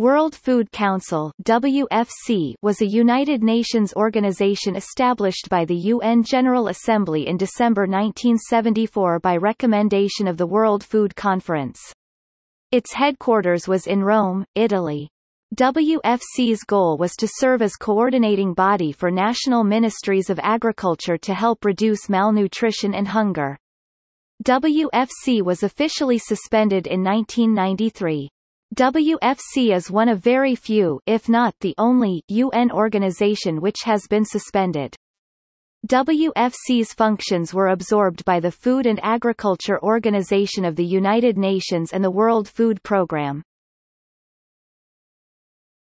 World Food Council WFC was a United Nations organization established by the UN General Assembly in December 1974 by recommendation of the World Food Conference. Its headquarters was in Rome, Italy. WFC's goal was to serve as coordinating body for national ministries of agriculture to help reduce malnutrition and hunger. WFC was officially suspended in 1993. WFC is one of very few if not the only UN organization which has been suspended. WFC's functions were absorbed by the Food and Agriculture Organization of the United Nations and the World Food Programme.